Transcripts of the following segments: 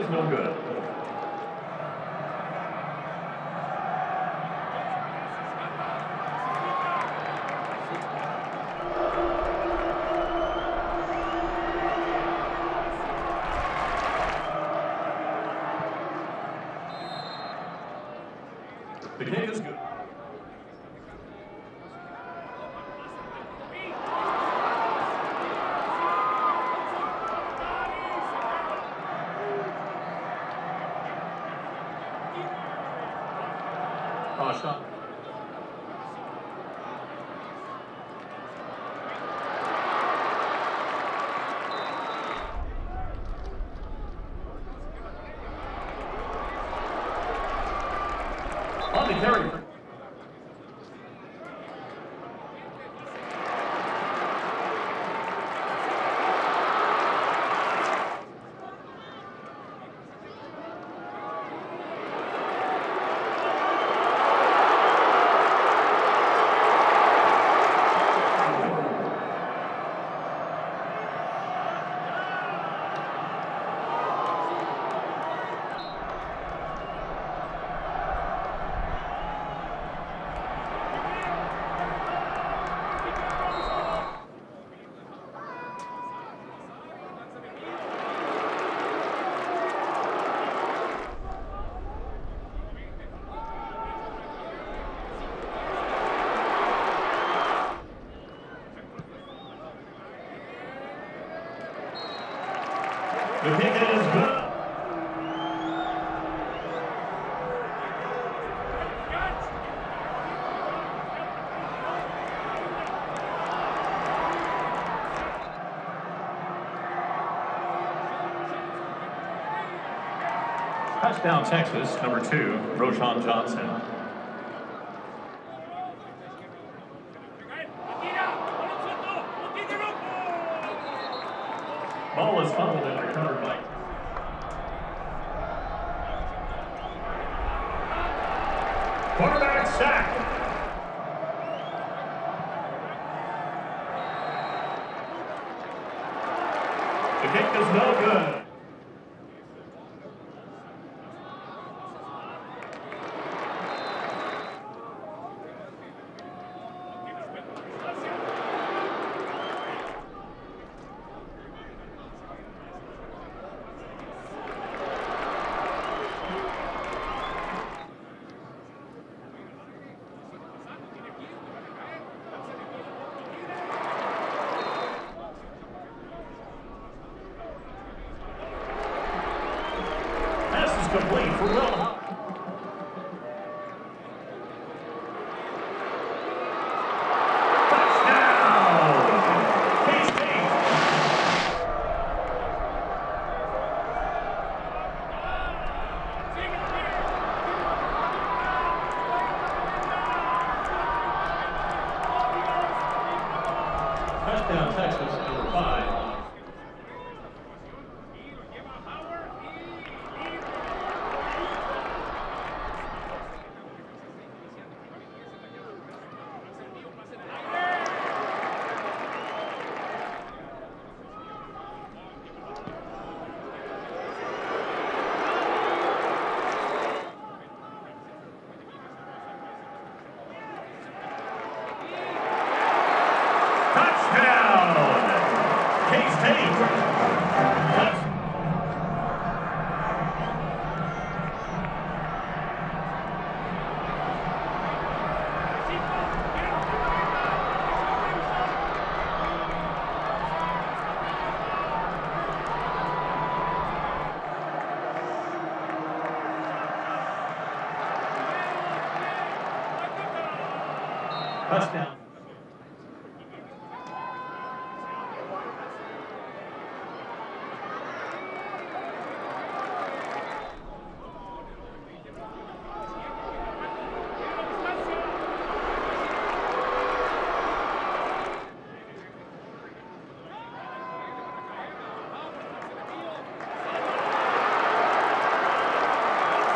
is no good. The kick is good. Caution. On the Touchdown Texas, number two, Roschon Johnson. Ball is fumbled and recovered by quarterback sack. The kick is no good. ハハハハ! Touchdown! K-State. Touch- Touchdown.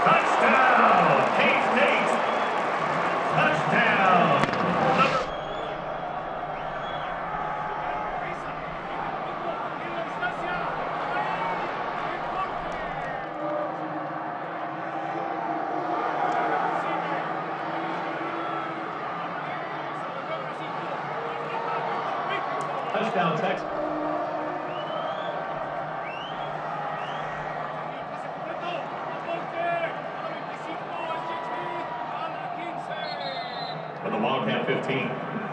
Touchdown! K-State! Touchdown! Number Texas. For the Wildcat 15.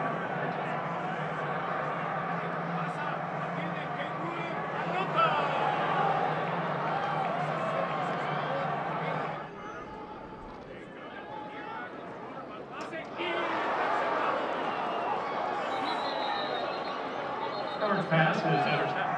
Coverage pass is intercepted.